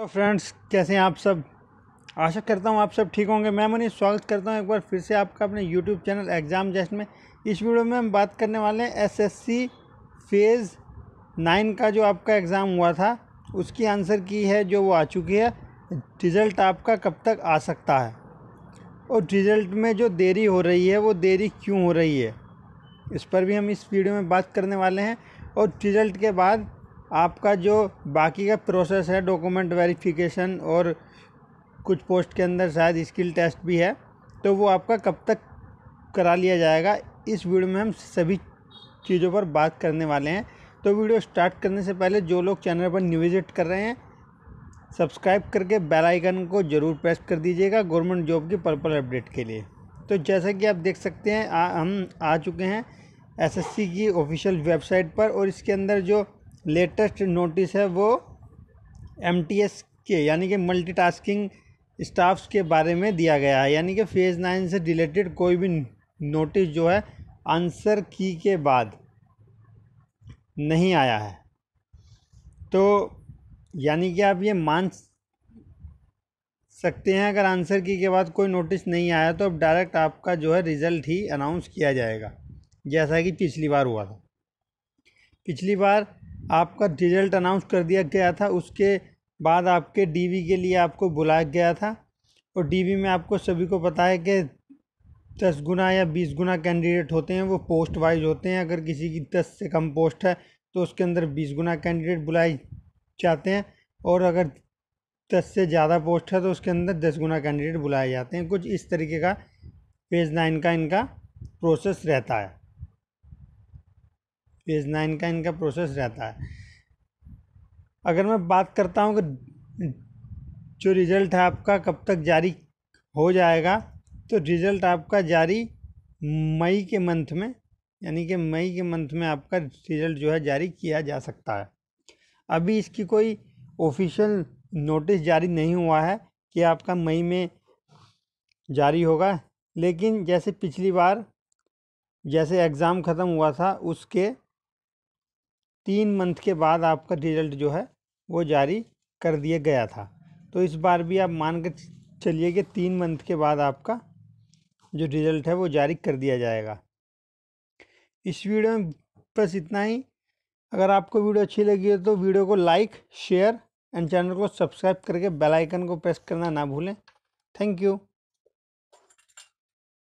तो फ्रेंड्स कैसे हैं आप सब? आशा करता हूँ आप सब ठीक होंगे। मैं मनीष, स्वागत करता हूँ एक बार फिर से आपका अपने यूट्यूब चैनल एग्ज़ाम जस्ट में। इस वीडियो में हम बात करने वाले हैं एसएससी फ़ेज़ नाइन का जो आपका एग्ज़ाम हुआ था। उसकी आंसर की है, जो वो आ चुकी है। रिज़ल्ट आपका कब तक आ सकता है? और रिज़ल्ट में जो देरी हो रही है, वो देरी क्यों हो रही है? इस पर भी हम इस वीडियो में बात करने वाले हैं। और रिज़ल्ट के बाद आपका जो बाकी का प्रोसेस है डॉक्यूमेंट वेरिफिकेशन और कुछ पोस्ट के अंदर शायद स्किल टेस्ट भी है तो वो आपका कब तक करा लिया जाएगा इस वीडियो में हम सभी चीज़ों पर बात करने वाले हैं। तो वीडियो स्टार्ट करने से पहले जो लोग चैनल पर न्यू विज़िट कर रहे हैं सब्सक्राइब करके बेल आइकन को ज़रूर प्रेस कर दीजिएगा गवर्नमेंट जॉब की पर्पल अपडेट के लिए। तो जैसा कि आप देख सकते हैं आ, हम आ चुके हैं एसएससी की ऑफिशियल वेबसाइट पर और इसके अंदर जो लेटेस्ट नोटिस है वो एमटीएस के, यानी कि मल्टीटास्किंग स्टाफ्स के बारे में दिया गया है। यानी कि फ़ेज़ नाइन से रिलेटेड कोई भी नोटिस जो है आंसर की के बाद नहीं आया है। तो यानी कि आप ये मान सकते हैं, अगर आंसर की के बाद कोई नोटिस नहीं आया तो अब डायरेक्ट आपका जो है रिज़ल्ट ही अनाउंस किया जाएगा। जैसा कि पिछली बार हुआ था। पिछली बार आपका रिज़ल्ट अनाउंस कर दिया गया था, उसके बाद आपके डीवी के लिए आपको बुलाया गया था। और डीवी में आपको सभी को पता है कि दस गुना या बीस गुना कैंडिडेट होते हैं, वो पोस्ट वाइज होते हैं। अगर किसी की दस से कम पोस्ट है तो उसके अंदर बीस गुना कैंडिडेट बुलाए जाते हैं। और अगर दस से ज़्यादा पोस्ट है तो उसके अंदर दस गुना कैंडिडेट बुलाए जाते हैं। कुछ इस तरीके का फ़ेज़ नाइन का इनका प्रोसेस रहता है। फ़ेज़ नाइन का इनका प्रोसेस रहता है। अगर मैं बात करता हूँ कि जो रिज़ल्ट है आपका कब तक जारी हो जाएगा तो रिज़ल्ट आपका जारी मई के मंथ में, यानी कि मई के मंथ में आपका रिज़ल्ट जो है जारी किया जा सकता है। अभी इसकी कोई ऑफिशियल नोटिस जारी नहीं हुआ है कि आपका मई में जारी होगा, लेकिन जैसे पिछली बार, जैसे एग्ज़ाम ख़त्म हुआ था, उसके तीन मंथ के बाद आपका रिज़ल्ट जो है, वो जारी कर दिया गया था। तो इस बार भी आप मान कर चलिए कि तीन मंथ के बाद आपका जो रिज़ल्ट है, वो जारी कर दिया जाएगा। इस वीडियो में बस इतना ही। अगर आपको वीडियो अच्छी लगी है तो वीडियो को लाइक शेयर एंड चैनल को सब्सक्राइब करके बेल आइकन को प्रेस करना ना भूलें। Thank you